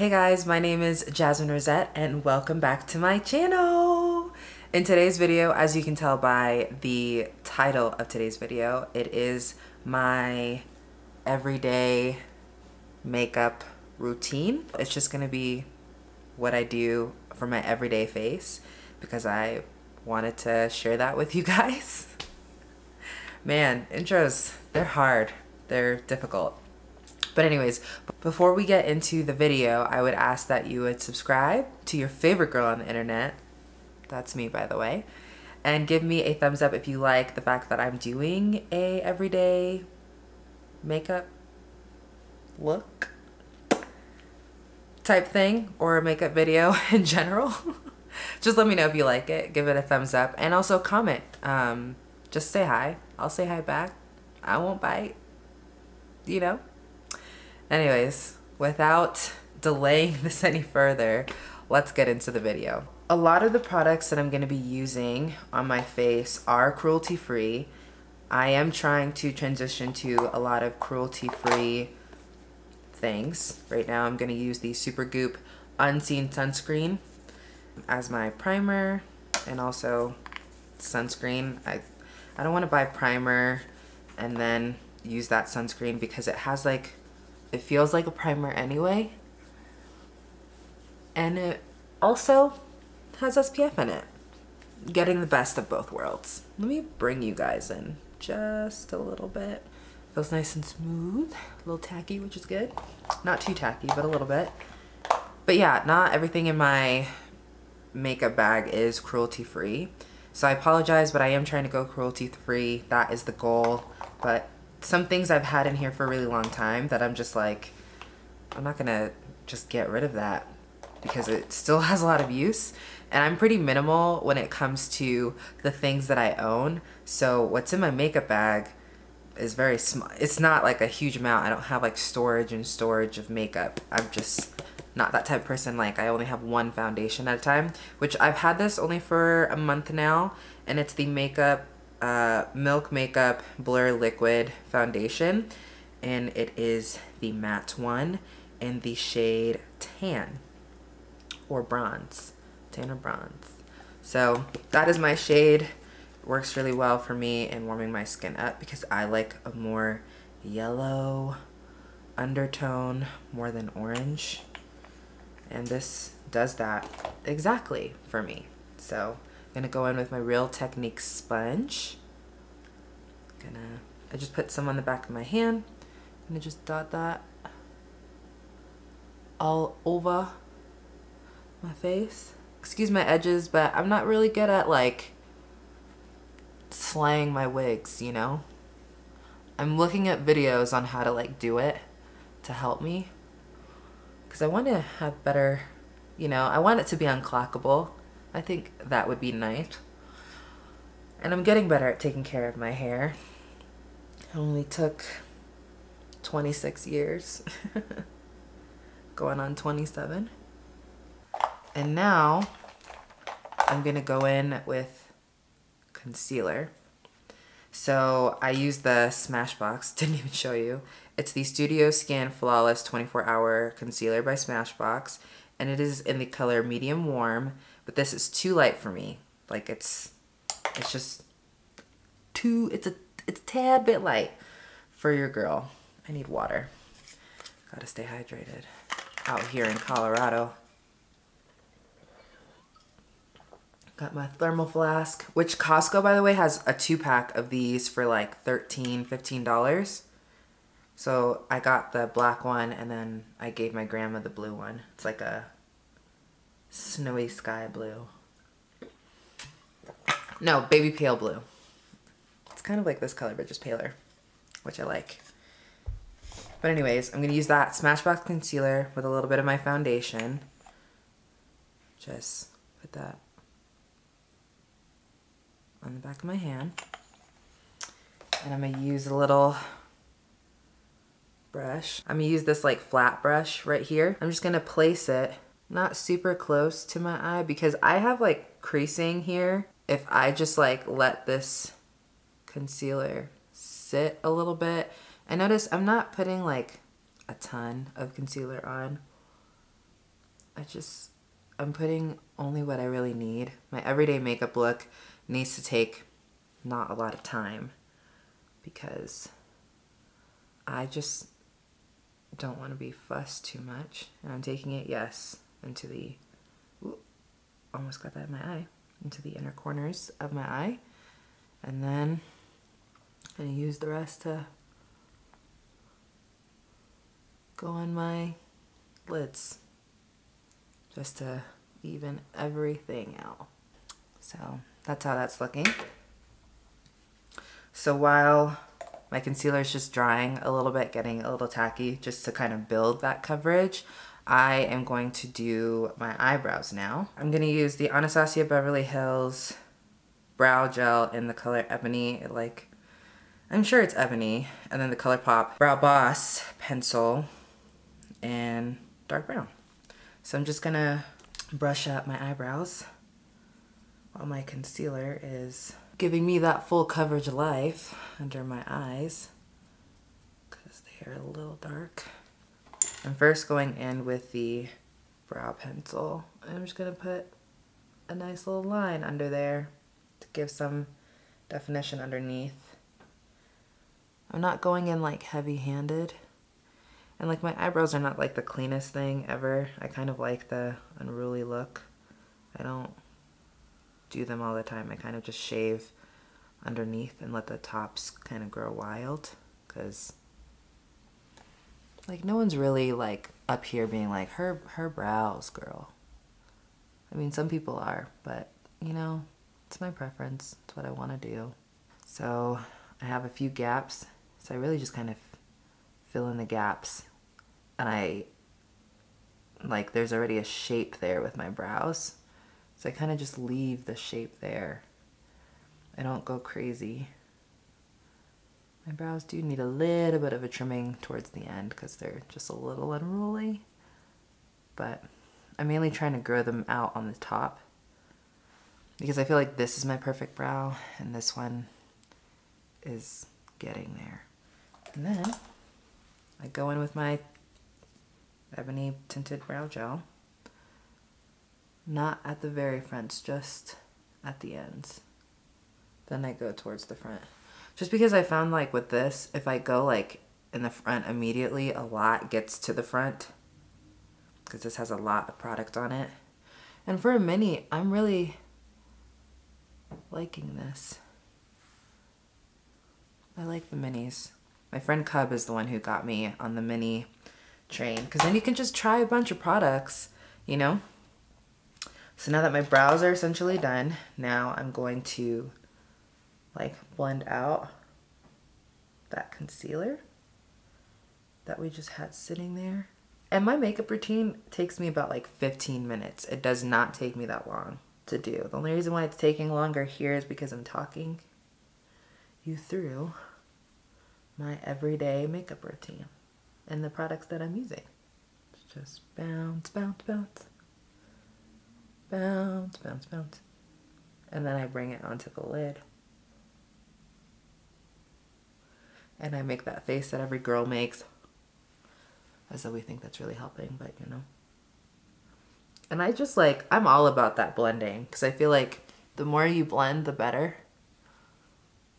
Hey guys, my name is Jasmine Rossette and welcome back to my channel. In today's video, as you can tell by the title of today's video, it is my everyday makeup routine. It's just gonna be what I do for my everyday face because I wanted to share that with you guys. Man, intros, they're hard. They're difficult. But anyways, before we get into the video, I would ask that you would subscribe to your favorite girl on the internet. That's me, by the way. And give me a thumbs up if you like the fact that I'm doing a everyday makeup look type thing or a makeup video in general. just let me know if you like it. Give it a thumbs up and also comment. Um, just say hi. I'll say hi back. I won't bite. You know? Anyways, without delaying this any further, let's get into the video. A lot of the products that I'm going to be using on my face are cruelty free. I am trying to transition to a lot of cruelty free things. Right now I'm going to use the Supergoop Unseen Sunscreen as my primer and also sunscreen. I, I don't want to buy primer and then use that sunscreen because it has like it feels like a primer anyway. And it also has SPF in it. Getting the best of both worlds. Let me bring you guys in just a little bit. Feels nice and smooth. A little tacky, which is good. Not too tacky, but a little bit. But yeah, not everything in my makeup bag is cruelty free. So I apologize, but I am trying to go cruelty free. That is the goal. But some things I've had in here for a really long time that I'm just like, I'm not gonna just get rid of that because it still has a lot of use. And I'm pretty minimal when it comes to the things that I own. So what's in my makeup bag is very small. It's not like a huge amount. I don't have like storage and storage of makeup. I'm just not that type of person. Like I only have one foundation at a time, which I've had this only for a month now. And it's the Makeup uh, Milk Makeup Blur Liquid Foundation. And it is the matte one in the shade Tan or Bronze. Tan or Bronze. So that is my shade. works really well for me in warming my skin up because I like a more yellow undertone more than orange. And this does that exactly for me. So gonna go in with my Real Techniques sponge. Gonna, I just put some on the back of my hand. Gonna just dot that all over my face. Excuse my edges, but I'm not really good at like slaying my wigs, you know? I'm looking at videos on how to like do it to help me because I want to have better, you know, I want it to be unclockable I think that would be nice. And I'm getting better at taking care of my hair. It only took 26 years. Going on 27. And now I'm gonna go in with concealer. So I use the Smashbox, didn't even show you. It's the Studio Skin Flawless 24 Hour Concealer by Smashbox. And it is in the color medium warm but this is too light for me. Like it's, it's just too, it's a, it's a tad bit light for your girl. I need water. Gotta stay hydrated out here in Colorado. Got my thermal flask, which Costco, by the way, has a two pack of these for like 13 $15. So I got the black one and then I gave my grandma the blue one. It's like a snowy sky blue. No, baby pale blue. It's kind of like this color, but just paler, which I like. But anyways, I'm going to use that Smashbox concealer with a little bit of my foundation. Just put that on the back of my hand. And I'm going to use a little brush. I'm going to use this like flat brush right here. I'm just going to place it not super close to my eye because I have like creasing here. If I just like let this concealer sit a little bit, I notice I'm not putting like a ton of concealer on. I just, I'm putting only what I really need. My everyday makeup look needs to take not a lot of time because I just don't want to be fussed too much. And I'm taking it, yes, into the, ooh, almost got that in my eye, into the inner corners of my eye. And then I'm to use the rest to go on my lids just to even everything out. So that's how that's looking. So while my concealer is just drying a little bit, getting a little tacky just to kind of build that coverage, I am going to do my eyebrows now. I'm going to use the Anastasia Beverly Hills brow gel in the color Ebony. Like, I'm sure it's Ebony. And then the ColourPop Brow Boss pencil in dark brown. So I'm just going to brush up my eyebrows while my concealer is giving me that full coverage life under my eyes because they are a little dark. I'm first going in with the brow pencil. I'm just going to put a nice little line under there to give some definition underneath. I'm not going in like heavy handed. And like my eyebrows are not like the cleanest thing ever. I kind of like the unruly look. I don't do them all the time. I kind of just shave underneath and let the tops kind of grow wild because like no one's really like up here being like her her brows girl. I mean some people are but you know it's my preference. It's what i want to do. So i have a few gaps so i really just kind of fill in the gaps. And i like there's already a shape there with my brows. So I kind of just leave the shape there. I don't go crazy. My brows do need a little bit of a trimming towards the end because they're just a little unruly. But I'm mainly trying to grow them out on the top because I feel like this is my perfect brow and this one is getting there. And then I go in with my ebony tinted brow gel. Not at the very fronts, just at the ends. Then I go towards the front. Just because I found like with this, if I go like in the front immediately, a lot gets to the front. Because this has a lot of product on it. And for a mini, I'm really liking this. I like the minis. My friend Cub is the one who got me on the mini train. Because then you can just try a bunch of products, you know? So now that my brows are essentially done, now I'm going to like blend out that concealer that we just had sitting there. And my makeup routine takes me about like 15 minutes. It does not take me that long to do. The only reason why it's taking longer here is because I'm talking you through my everyday makeup routine and the products that I'm using. It's just bounce, bounce, bounce bounce, bounce, bounce. And then I bring it onto the lid. And I make that face that every girl makes. As though we think that's really helping, but you know. And I just like, I'm all about that blending. Because I feel like the more you blend, the better.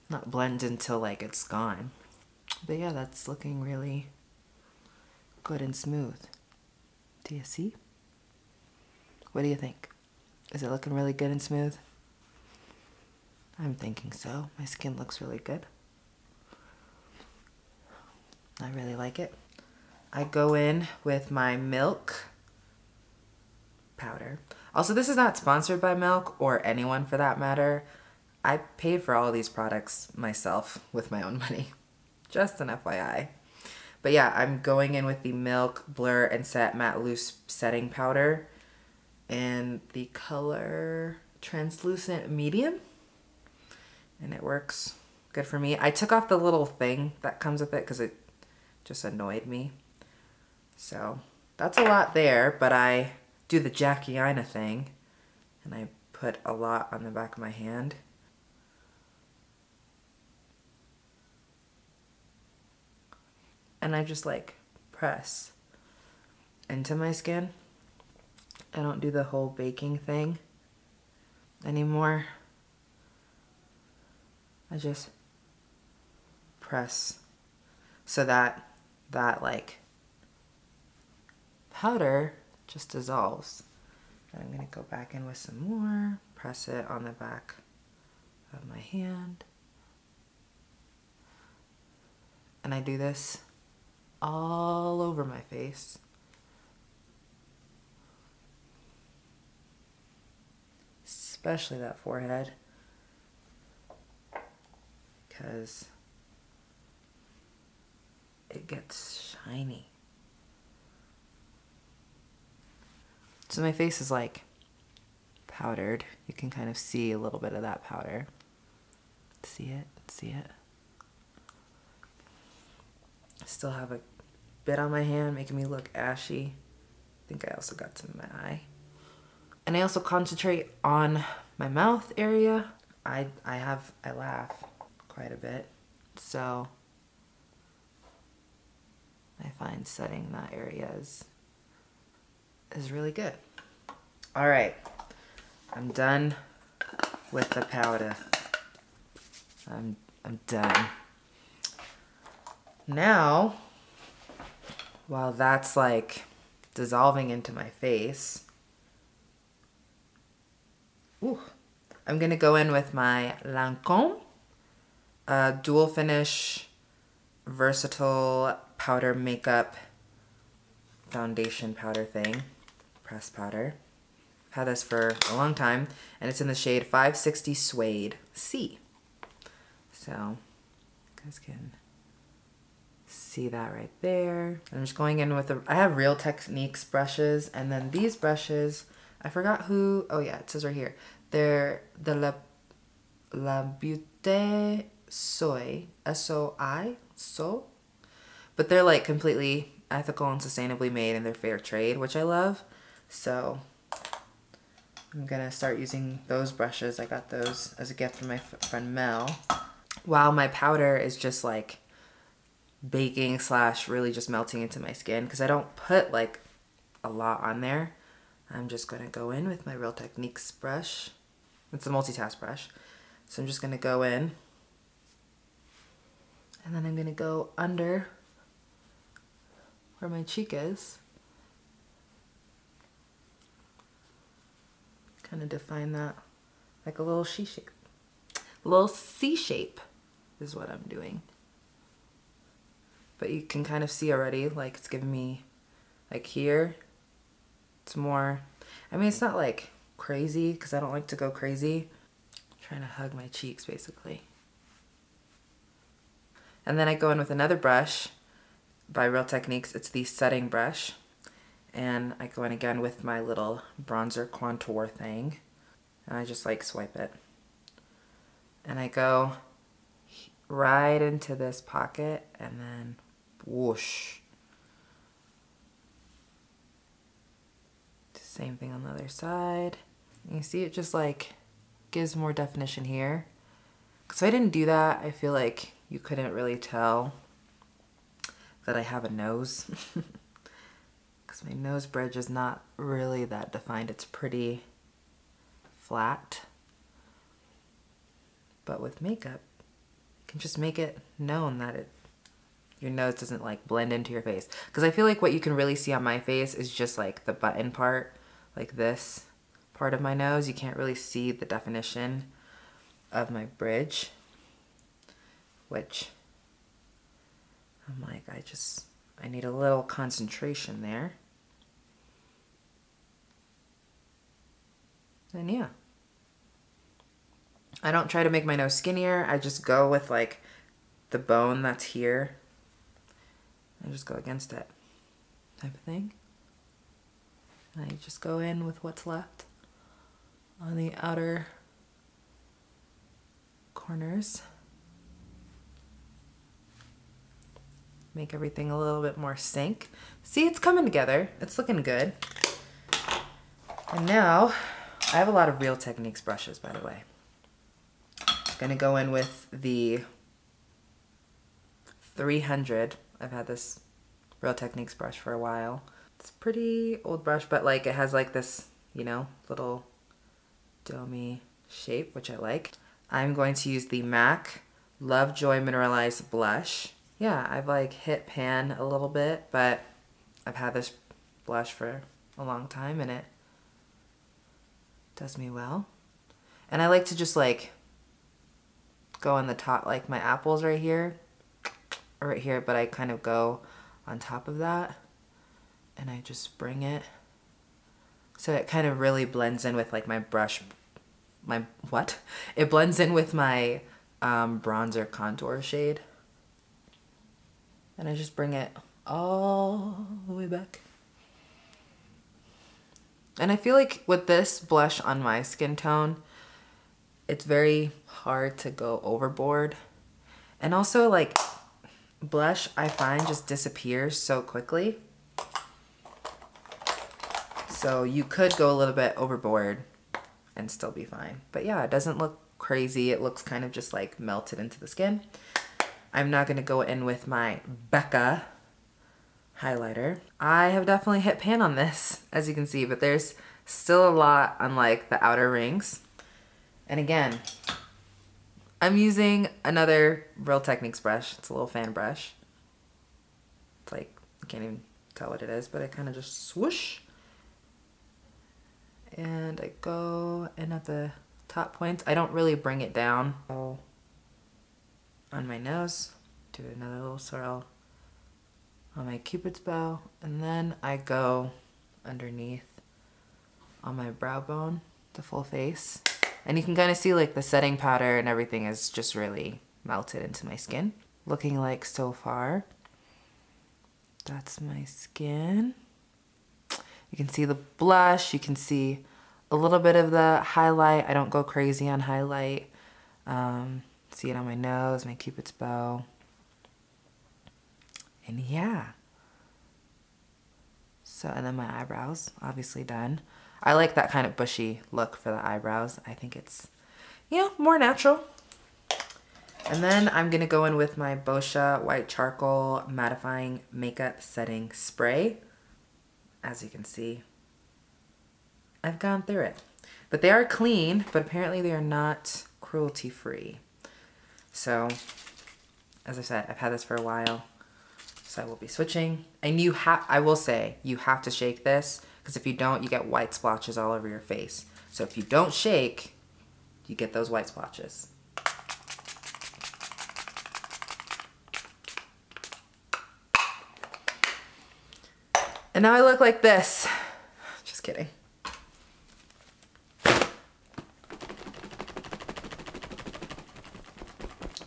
Not blend until like it's gone. But yeah, that's looking really good and smooth. Do you see? What do you think? Is it looking really good and smooth? I'm thinking so. My skin looks really good. I really like it. I go in with my milk powder. Also, this is not sponsored by Milk or anyone for that matter. I paid for all these products myself with my own money. Just an FYI. But yeah, I'm going in with the Milk Blur and Set Matte Loose Setting Powder and the color translucent medium and it works good for me. I took off the little thing that comes with it because it just annoyed me. So that's a lot there, but I do the Jackie Aina thing and I put a lot on the back of my hand. And I just like press into my skin I don't do the whole baking thing anymore. I just press so that that like powder just dissolves. And I'm gonna go back in with some more, press it on the back of my hand. And I do this all over my face. Especially that forehead. Because it gets shiny. So my face is like powdered. You can kind of see a little bit of that powder. See it? See it? Still have a bit on my hand making me look ashy. I think I also got some in my eye. And I also concentrate on my mouth area. I, I have, I laugh quite a bit. So I find setting that area is, is really good. All right, I'm done with the powder. I'm, I'm done. Now, while that's like dissolving into my face, ooh, I'm gonna go in with my Lancome uh, dual finish versatile powder makeup foundation powder thing, press powder. I've had this for a long time and it's in the shade 560 Suede C. So you guys can see that right there. I'm just going in with the, I have Real Techniques brushes and then these brushes, I forgot who, oh yeah, it says right here. They're the La, La Beauté Soy, S-O-I, So. But they're like completely ethical and sustainably made and they're fair trade, which I love. So I'm gonna start using those brushes. I got those as a gift from my friend Mel. While my powder is just like baking slash really just melting into my skin because I don't put like a lot on there. I'm just gonna go in with my Real Techniques brush. It's a multitask brush. So I'm just gonna go in and then I'm gonna go under where my cheek is. Kind of define that like a little C shape. Little C shape is what I'm doing. But you can kind of see already, like it's giving me, like here, it's more, I mean, it's not like crazy because I don't like to go crazy. I'm trying to hug my cheeks basically. And then I go in with another brush by Real Techniques. It's the setting brush. And I go in again with my little bronzer contour thing. And I just like swipe it. And I go right into this pocket and then whoosh. Same thing on the other side. You see it just like gives more definition here. So I didn't do that, I feel like you couldn't really tell that I have a nose. Because my nose bridge is not really that defined. It's pretty flat. But with makeup, you can just make it known that it your nose doesn't like blend into your face. Because I feel like what you can really see on my face is just like the button part, like this part of my nose. You can't really see the definition of my bridge which I'm like, I just, I need a little concentration there. And yeah. I don't try to make my nose skinnier. I just go with like the bone that's here. I just go against it type of thing. And I just go in with what's left on the outer corners. Make everything a little bit more sync. See, it's coming together. It's looking good. And now, I have a lot of Real Techniques brushes, by the way. I'm Gonna go in with the 300. I've had this Real Techniques brush for a while. It's pretty old brush, but like it has like this, you know, little domey shape, which I like. I'm going to use the MAC Lovejoy Mineralized Blush. Yeah, I've like hit pan a little bit, but I've had this blush for a long time and it does me well. And I like to just like go on the top, like my apples right here, right here, but I kind of go on top of that and I just bring it. So it kind of really blends in with like my brush my what? It blends in with my um, bronzer contour shade and I just bring it all the way back and I feel like with this blush on my skin tone it's very hard to go overboard and also like blush I find just disappears so quickly so you could go a little bit overboard and still be fine. But yeah, it doesn't look crazy. It looks kind of just like melted into the skin. I'm not gonna go in with my Becca highlighter. I have definitely hit pan on this, as you can see, but there's still a lot on like the outer rings. And again, I'm using another Real Techniques brush. It's a little fan brush. It's like, you can't even tell what it is, but I kind of just swoosh and I go in at the top points. I don't really bring it down. On my nose, do another little swirl on my cupid's bow, and then I go underneath on my brow bone, the full face. And you can kind of see like the setting powder and everything is just really melted into my skin. Looking like so far. That's my skin. You can see the blush, you can see a little bit of the highlight. I don't go crazy on highlight. Um, see it on my nose, my cupid's bow. And yeah. So, and then my eyebrows, obviously done. I like that kind of bushy look for the eyebrows. I think it's, you know, more natural. And then I'm going to go in with my Boscia White Charcoal Mattifying Makeup Setting Spray as you can see, I've gone through it. But they are clean, but apparently they are not cruelty free. So, as I said, I've had this for a while. So I will be switching. And you have, I will say, you have to shake this because if you don't, you get white splotches all over your face. So if you don't shake, you get those white splotches. And now I look like this. Just kidding.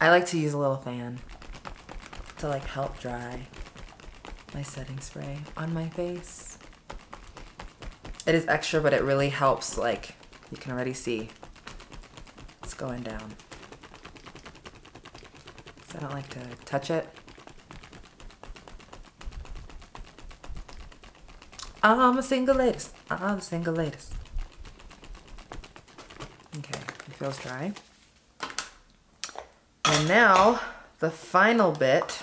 I like to use a little fan to like help dry my setting spray on my face. It is extra, but it really helps, like, you can already see it's going down. So I don't like to touch it. Ah, I'm a single ladies. Ah, I'm a single ladies. Okay, it feels dry. And now the final bit,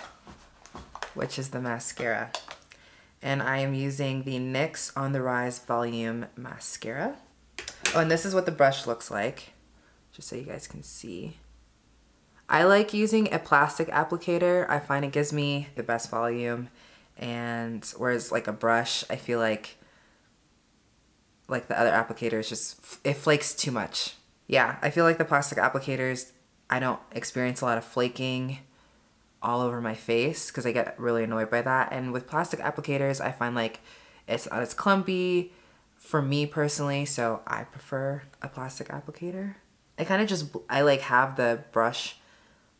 which is the mascara. And I am using the NYX On The Rise Volume Mascara. Oh, and this is what the brush looks like, just so you guys can see. I like using a plastic applicator. I find it gives me the best volume and whereas like a brush I feel like like the other applicators just it flakes too much yeah I feel like the plastic applicators I don't experience a lot of flaking all over my face because I get really annoyed by that and with plastic applicators I find like it's not as clumpy for me personally so I prefer a plastic applicator I kind of just I like have the brush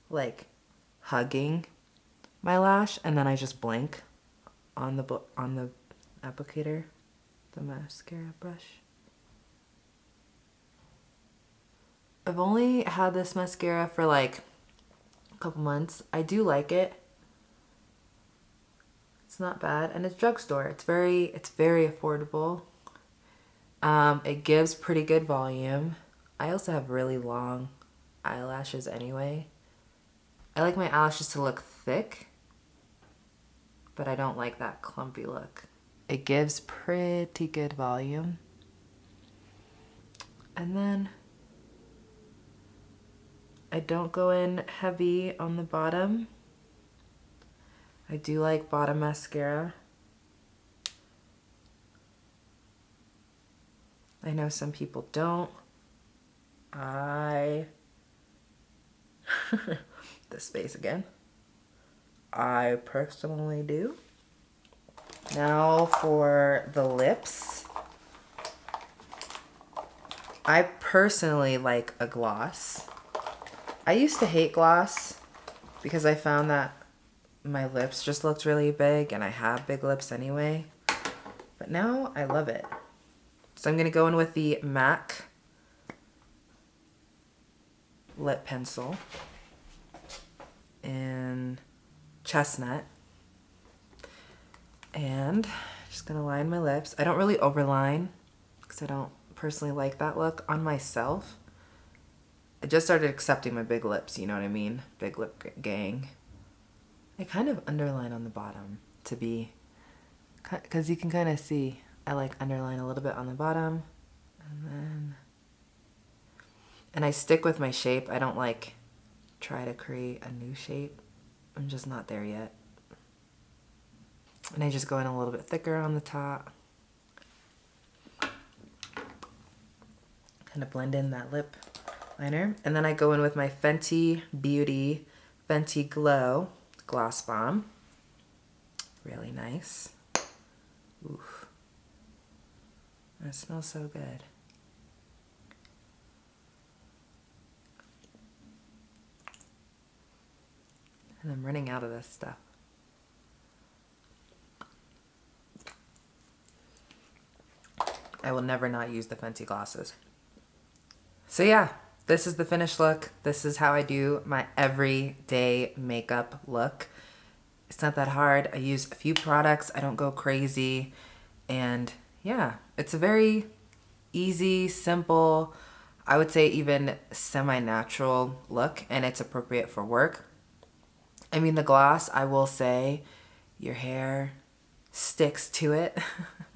like hugging my lash and then I just blink on the on the applicator, the mascara brush. I've only had this mascara for like a couple months. I do like it. It's not bad and it's drugstore. It's very it's very affordable. Um, it gives pretty good volume. I also have really long eyelashes anyway. I like my eyelashes to look thick but I don't like that clumpy look. It gives pretty good volume. And then I don't go in heavy on the bottom. I do like bottom mascara. I know some people don't. I, this face again. I personally do. Now for the lips. I personally like a gloss. I used to hate gloss because I found that my lips just looked really big and I have big lips anyway. But now I love it. So I'm going to go in with the MAC lip pencil in chestnut. And just going to line my lips. I don't really overline because I don't personally like that look on myself. I just started accepting my big lips, you know what I mean? Big lip gang. I kind of underline on the bottom to be, because you can kind of see, I like underline a little bit on the bottom, and then, and I stick with my shape. I don't like try to create a new shape. I'm just not there yet. And I just go in a little bit thicker on the top. Kind of blend in that lip liner. And then I go in with my Fenty Beauty Fenty Glow Gloss Bomb. Really nice. Oof. That smells so good. And I'm running out of this stuff. I will never not use the Fenty glosses. So yeah, this is the finished look. This is how I do my everyday makeup look. It's not that hard. I use a few products. I don't go crazy. And yeah, it's a very easy, simple, I would say even semi-natural look and it's appropriate for work. I mean, the gloss, I will say, your hair sticks to it.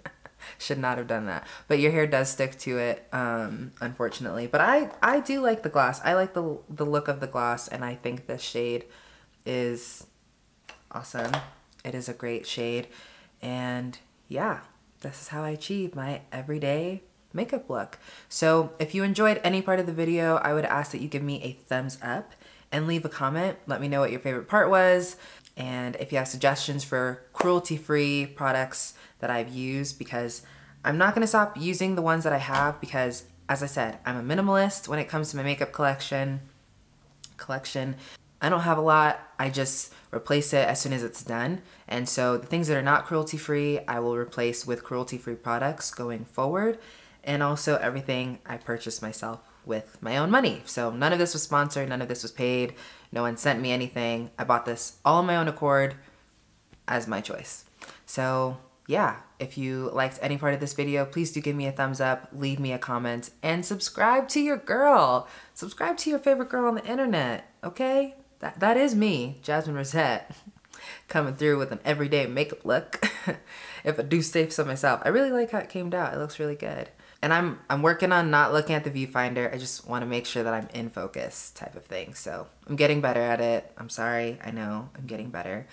Should not have done that. But your hair does stick to it, um, unfortunately. But I, I do like the gloss. I like the, the look of the gloss, and I think this shade is awesome. It is a great shade. And yeah, this is how I achieve my everyday makeup look. So if you enjoyed any part of the video, I would ask that you give me a thumbs up and leave a comment. Let me know what your favorite part was. And if you have suggestions for cruelty-free products that I've used because I'm not gonna stop using the ones that I have because as I said, I'm a minimalist when it comes to my makeup collection. Collection. I don't have a lot. I just replace it as soon as it's done. And so the things that are not cruelty free, I will replace with cruelty free products going forward. And also everything I purchase myself with my own money. So none of this was sponsored, none of this was paid. No one sent me anything. I bought this all on my own accord as my choice. So yeah, if you liked any part of this video, please do give me a thumbs up, leave me a comment, and subscribe to your girl. Subscribe to your favorite girl on the internet, okay? That, that is me, Jasmine Rossette, coming through with an everyday makeup look. if I do say so myself. I really like how it came out. It looks really good. And I'm I'm working on not looking at the viewfinder. I just want to make sure that I'm in focus type of thing. So I'm getting better at it. I'm sorry. I know I'm getting better.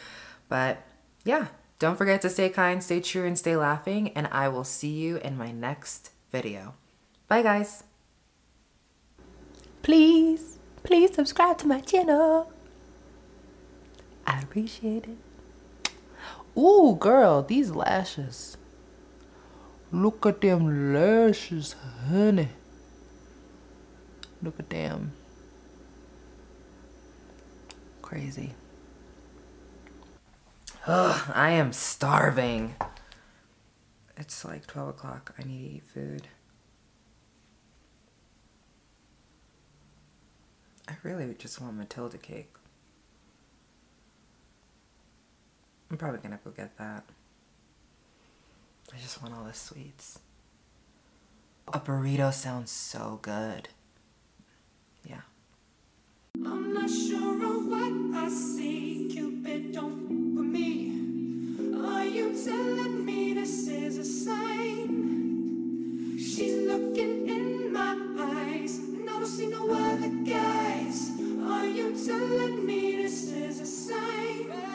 But yeah, don't forget to stay kind, stay true, and stay laughing, and I will see you in my next video. Bye, guys. Please, please subscribe to my channel. I appreciate it. Ooh, girl, these lashes. Look at them lashes, honey. Look at them. Crazy. Ugh, I am starving. It's like 12 o'clock. I need to eat food. I really just want Matilda cake. I'm probably gonna go get that. I just want all the sweets. A burrito sounds so good. Yeah. I'm not sure of what I see. Cupid, don't for me. Are you telling me this is a sign? She's looking in my eyes, and I don't see no other guys. Are you telling me this is a sign?